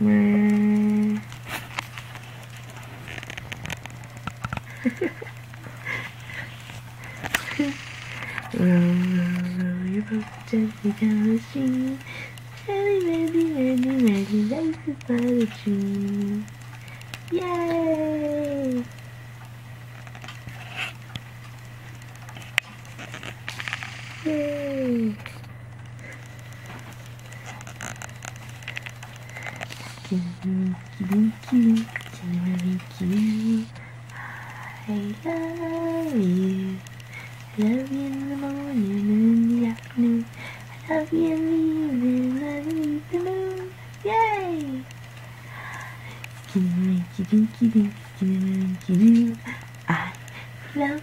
Man. roll, roll, roll your boat gently down the stream. Merry, merry, merry, merry, life is but a dream. Yay! Yay! Binky, Binky, Binky, I love you. I love you in the morning and in the afternoon. I love you in the evening, I love the moon. Yay! Binky, Binky, Binky, Binky, Binky, I love